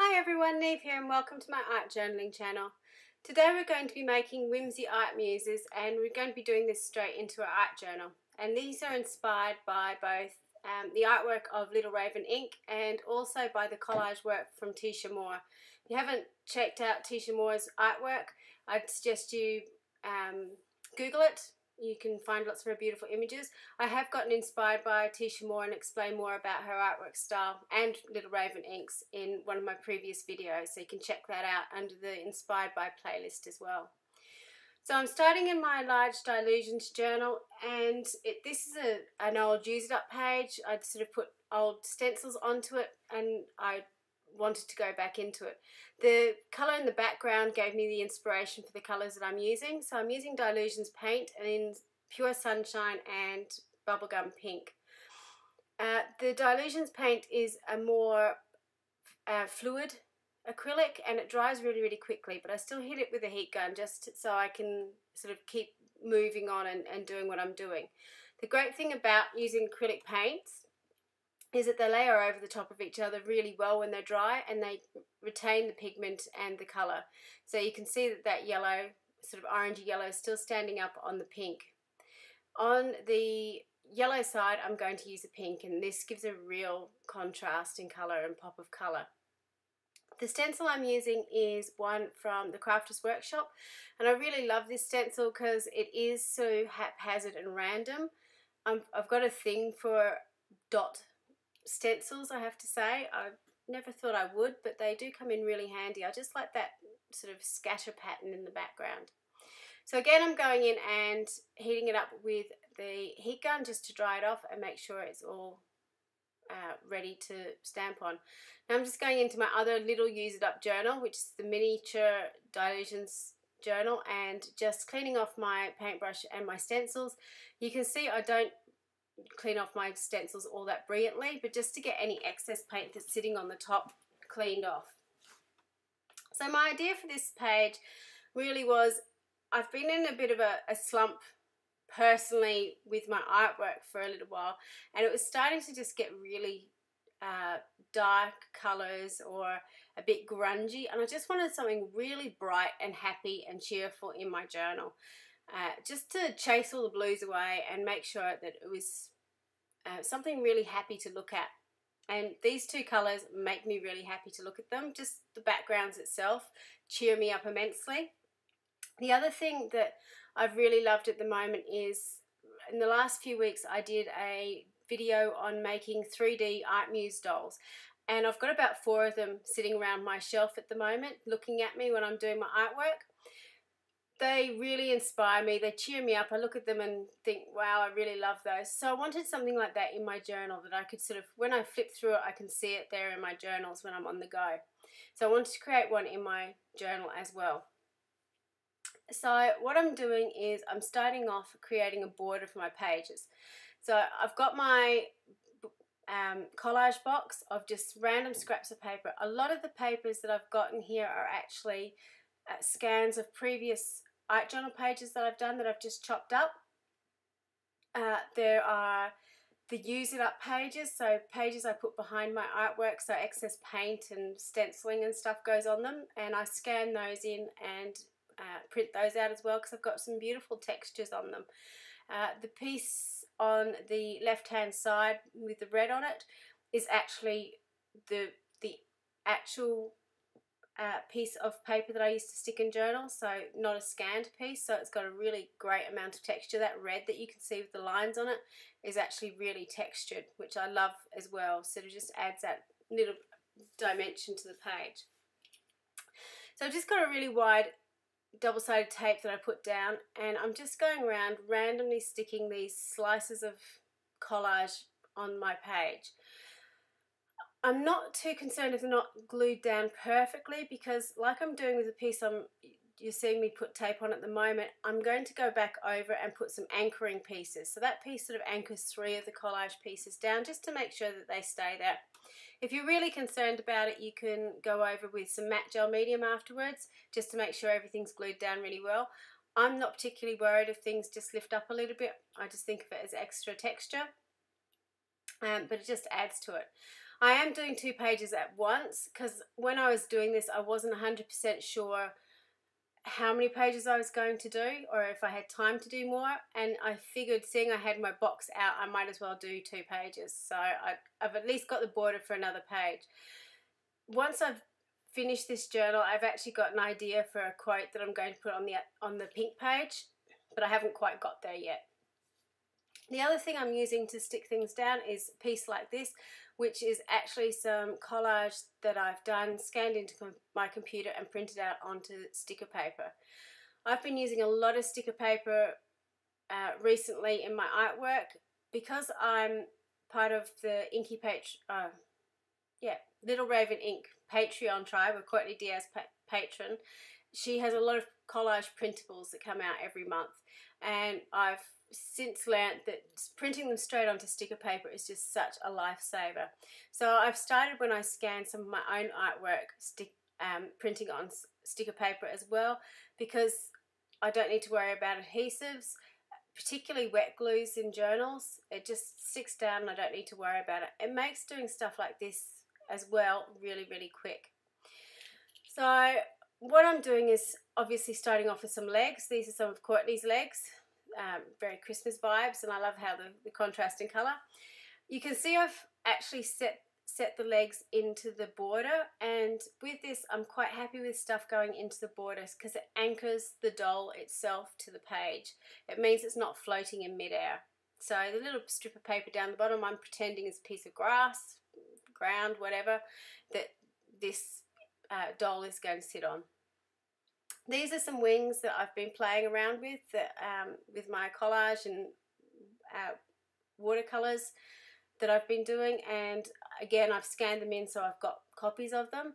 Hi everyone, Niamh here and welcome to my art journaling channel. Today we're going to be making whimsy art muses and we're going to be doing this straight into our art journal. And these are inspired by both um, the artwork of Little Raven Ink and also by the collage work from Teesha Moore. If you haven't checked out Teesha Moore's artwork, I'd suggest you um, Google it you can find lots of her beautiful images. I have gotten inspired by Teesha Moore and explain more about her artwork style and Little Raven Inks in one of my previous videos, so you can check that out under the Inspired by playlist as well. So I'm starting in my Large Dylusions journal and it, this is a, an old Use It Up page. I'd sort of put old stencils onto it and I wanted to go back into it. The colour in the background gave me the inspiration for the colours that I'm using. So I'm using Dylusions paint in Pure Sunshine and Bubblegum Pink. Uh, the Dylusions paint is a more uh, fluid acrylic and it dries really really quickly but I still hit it with a heat gun just so I can sort of keep moving on and, and doing what I'm doing. The great thing about using acrylic paints is that they layer over the top of each other really well when they're dry and they retain the pigment and the colour. So you can see that that yellow, sort of orangey yellow, is still standing up on the pink. On the yellow side, I'm going to use a pink and this gives a real contrast in colour and pop of colour. The stencil I'm using is one from the Crafters Workshop and I really love this stencil because it is so haphazard and random. Um, i have got a thing for dot stencils, I have to say. I never thought I would, but they do come in really handy. I just like that sort of scatter pattern in the background. So again, I'm going in and heating it up with the heat gun just to dry it off and make sure it's all uh, ready to stamp on. Now I'm just going into my other little use it up journal, which is the miniature Dylusions journal and just cleaning off my paintbrush and my stencils. You can see I don't clean off my stencils all that brilliantly, but just to get any excess paint that's sitting on the top cleaned off. So my idea for this page really was, I've been in a bit of a, a slump personally with my artwork for a little while, and it was starting to just get really uh, dark colors or a bit grungy and I just wanted something really bright and happy and cheerful in my journal uh, just to chase all the blues away and make sure that it was uh, something really happy to look at. And these two colours make me really happy to look at them. Just the backgrounds itself cheer me up immensely. The other thing that I've really loved at the moment is in the last few weeks I did a video on making 3D Art Muse dolls and I've got about four of them sitting around my shelf at the moment looking at me when I'm doing my artwork they really inspire me. They cheer me up. I look at them and think, wow, I really love those. So I wanted something like that in my journal that I could sort of, when I flip through it, I can see it there in my journals when I'm on the go. So I wanted to create one in my journal as well. So what I'm doing is I'm starting off creating a border for my pages. So I've got my um, collage box of just random scraps of paper. A lot of the papers that I've gotten here are actually uh, scans of previous art journal pages that I've done that I've just chopped up. Uh, there are the use it up pages, so pages I put behind my artwork, so excess paint and stenciling and stuff goes on them, and I scan those in and uh, print those out as well because I've got some beautiful textures on them. Uh, the piece on the left hand side with the red on it is actually the the actual piece of paper that I used to stick in journals, so not a scanned piece, so it's got a really great amount of texture. That red that you can see with the lines on it is actually really textured, which I love as well, so it just adds that little dimension to the page. So I've just got a really wide double-sided tape that I put down and I'm just going around randomly sticking these slices of collage on my page. I'm not too concerned if they're not glued down perfectly because like I'm doing with the piece I'm you're seeing me put tape on at the moment, I'm going to go back over and put some anchoring pieces. So that piece sort of anchors three of the collage pieces down just to make sure that they stay there. If you're really concerned about it, you can go over with some matte gel medium afterwards just to make sure everything's glued down really well. I'm not particularly worried if things just lift up a little bit. I just think of it as extra texture, um, but it just adds to it. I am doing two pages at once because when I was doing this I wasn't 100% sure how many pages I was going to do or if I had time to do more and I figured seeing I had my box out I might as well do two pages so I, I've at least got the border for another page. Once I've finished this journal I've actually got an idea for a quote that I'm going to put on the on the pink page but I haven't quite got there yet. The other thing I'm using to stick things down is a piece like this which is actually some collage that I've done, scanned into my computer and printed out onto sticker paper. I've been using a lot of sticker paper uh, recently in my artwork because I'm part of the Inky Page, uh, yeah, Little Raven Ink Patreon tribe with Courtney Diaz pa patron. She has a lot of collage printables that come out every month and I've since learnt that printing them straight onto sticker paper is just such a lifesaver. So I've started when I scan some of my own artwork, stick, um, printing on sticker paper as well because I don't need to worry about adhesives, particularly wet glues in journals. It just sticks down and I don't need to worry about it. It makes doing stuff like this as well really, really quick. So what I'm doing is obviously starting off with some legs. These are some of Courtney's legs um, very Christmas vibes and I love how the, the contrast in colour. You can see I've actually set set the legs into the border and with this I'm quite happy with stuff going into the borders because it anchors the doll itself to the page. It means it's not floating in midair. So the little strip of paper down the bottom I'm pretending is a piece of grass, ground, whatever, that this uh, doll is going to sit on. These are some wings that I've been playing around with that, um, with my collage and uh, watercolors that I've been doing and again I've scanned them in so I've got copies of them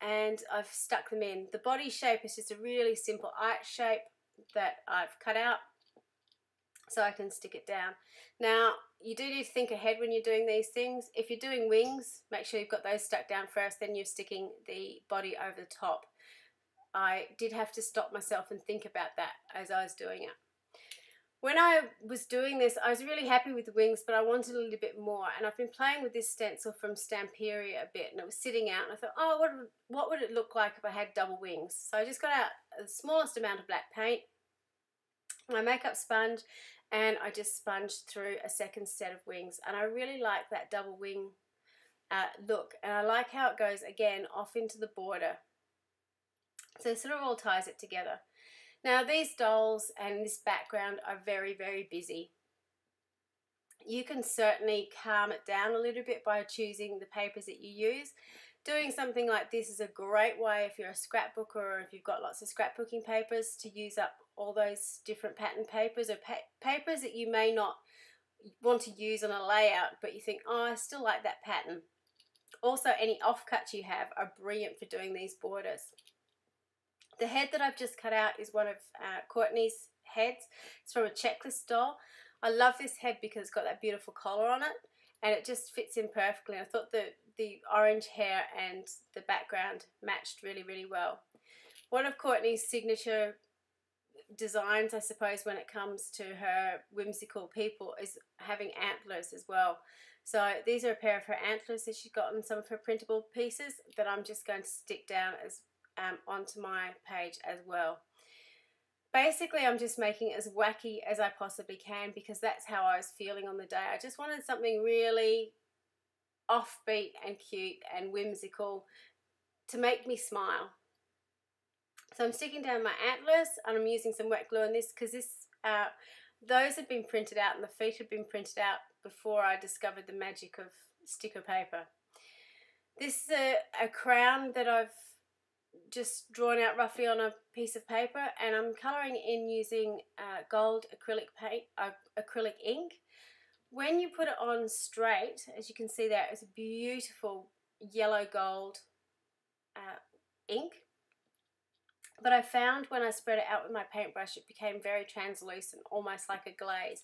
and I've stuck them in. The body shape is just a really simple art shape that I've cut out so I can stick it down. Now you do need to think ahead when you're doing these things. If you're doing wings make sure you've got those stuck down first then you're sticking the body over the top. I did have to stop myself and think about that as I was doing it. When I was doing this, I was really happy with the wings, but I wanted a little bit more. And I've been playing with this stencil from Stamperia a bit, and it was sitting out, and I thought, oh, what, what would it look like if I had double wings? So I just got out the smallest amount of black paint, my makeup sponge, and I just sponged through a second set of wings. And I really like that double wing uh, look, and I like how it goes, again, off into the border. So sort of all ties it together. Now these dolls and this background are very, very busy. You can certainly calm it down a little bit by choosing the papers that you use. Doing something like this is a great way if you're a scrapbooker or if you've got lots of scrapbooking papers to use up all those different pattern papers or pa papers that you may not want to use on a layout but you think, oh, I still like that pattern. Also, any offcuts you have are brilliant for doing these borders. The head that I've just cut out is one of uh, Courtney's heads. It's from a checklist doll. I love this head because it's got that beautiful collar on it and it just fits in perfectly. I thought the, the orange hair and the background matched really, really well. One of Courtney's signature designs, I suppose, when it comes to her whimsical people is having antlers as well. So these are a pair of her antlers that she's got on some of her printable pieces that I'm just going to stick down as um, onto my page as well. Basically, I'm just making it as wacky as I possibly can because that's how I was feeling on the day. I just wanted something really offbeat and cute and whimsical to make me smile. So I'm sticking down my antlers and I'm using some wet glue on this because this, uh, those had been printed out and the feet had been printed out before I discovered the magic of sticker paper. This is a, a crown that I've just drawn out roughly on a piece of paper and I'm colouring in using uh, gold acrylic paint, uh, acrylic ink. When you put it on straight, as you can see there, it's a beautiful yellow gold uh, ink. But I found when I spread it out with my paintbrush, it became very translucent, almost like a glaze.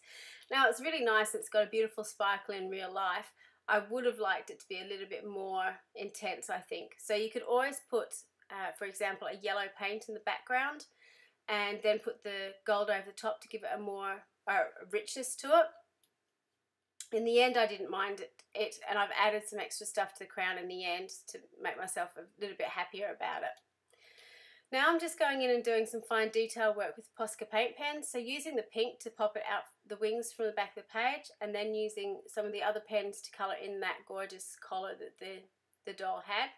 Now it's really nice, it's got a beautiful sparkle in real life. I would have liked it to be a little bit more intense, I think. So you could always put uh, for example, a yellow paint in the background and then put the gold over the top to give it a more uh, richness to it. in the end I didn't mind it, it and I've added some extra stuff to the crown in the end to make myself a little bit happier about it. Now I'm just going in and doing some fine detail work with Posca paint pens. So using the pink to pop it out the wings from the back of the page and then using some of the other pens to colour in that gorgeous collar that the, the doll had.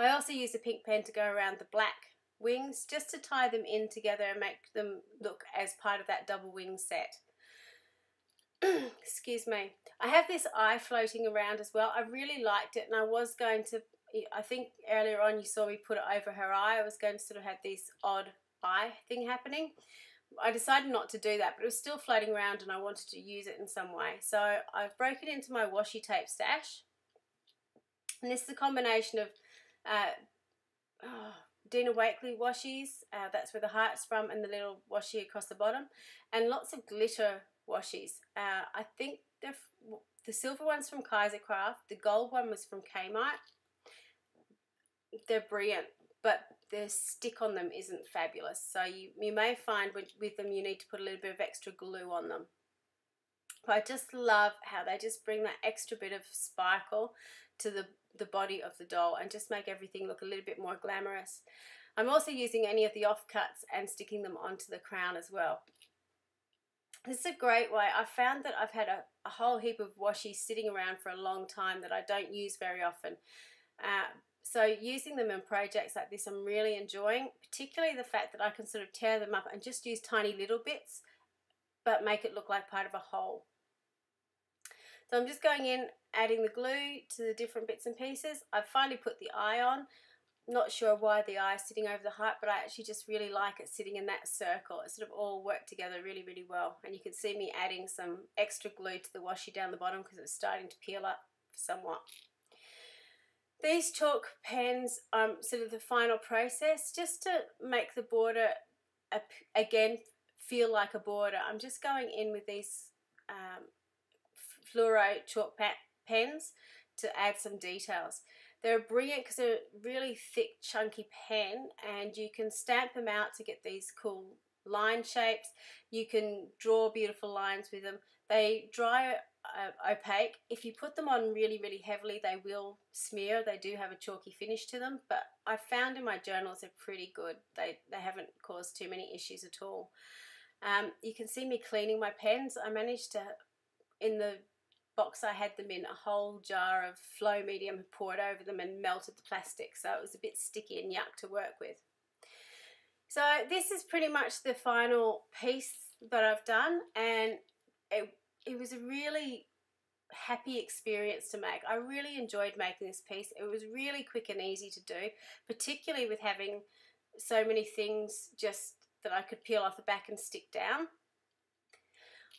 I also used a pink pen to go around the black wings just to tie them in together and make them look as part of that double wing set. Excuse me. I have this eye floating around as well. I really liked it and I was going to, I think earlier on you saw me put it over her eye. I was going to sort of have this odd eye thing happening. I decided not to do that, but it was still floating around and I wanted to use it in some way. So I've broken it into my washi tape stash. And this is a combination of uh, oh, Dina Wakley washies, uh, that's where the heart's from, and the little washi across the bottom, and lots of glitter washies. Uh, I think the the silver one's from Kaiser Craft, the gold one was from Kmart. They're brilliant, but the stick on them isn't fabulous. So you, you may find with, with them you need to put a little bit of extra glue on them. But I just love how they just bring that extra bit of sparkle to the, the body of the doll and just make everything look a little bit more glamorous. I'm also using any of the offcuts and sticking them onto the crown as well. This is a great way. I found that I've had a, a whole heap of washi sitting around for a long time that I don't use very often. Uh, so using them in projects like this I'm really enjoying, particularly the fact that I can sort of tear them up and just use tiny little bits but make it look like part of a whole. So I'm just going in, adding the glue to the different bits and pieces. I've finally put the eye on. Not sure why the eye is sitting over the heart, but I actually just really like it sitting in that circle. It sort of all worked together really, really well. And you can see me adding some extra glue to the washi down the bottom because it's starting to peel up somewhat. These chalk pens, um, sort of the final process, just to make the border, again, feel like a border. I'm just going in with these um, fluoro chalk pens to add some details. They're brilliant because they're really thick, chunky pen and you can stamp them out to get these cool line shapes. You can draw beautiful lines with them. They dry uh, opaque. If you put them on really, really heavily, they will smear. They do have a chalky finish to them, but I found in my journals they're pretty good. They, they haven't caused too many issues at all. Um, you can see me cleaning my pens. I managed to, in the box I had them in, a whole jar of flow medium poured over them and melted the plastic so it was a bit sticky and yuck to work with. So this is pretty much the final piece that I've done and it, it was a really happy experience to make. I really enjoyed making this piece. It was really quick and easy to do, particularly with having so many things just that I could peel off the back and stick down.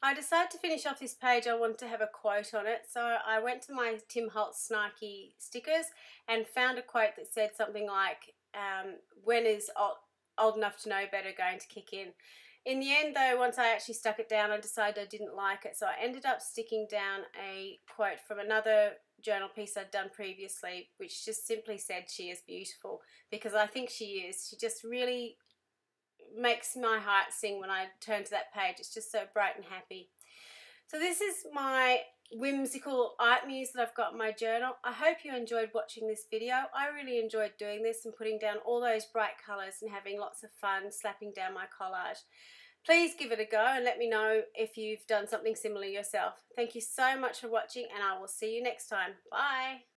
I decided to finish off this page, I wanted to have a quote on it. So I went to my Tim Holtz Snarky stickers and found a quote that said something like, um, when is old, old enough to know better going to kick in? In the end though, once I actually stuck it down, I decided I didn't like it. So I ended up sticking down a quote from another journal piece I'd done previously, which just simply said she is beautiful because I think she is. She just really makes my heart sing when I turn to that page. It's just so bright and happy. So this is my whimsical art muse that I've got in my journal. I hope you enjoyed watching this video. I really enjoyed doing this and putting down all those bright colours and having lots of fun slapping down my collage. Please give it a go and let me know if you've done something similar yourself. Thank you so much for watching and I will see you next time. Bye!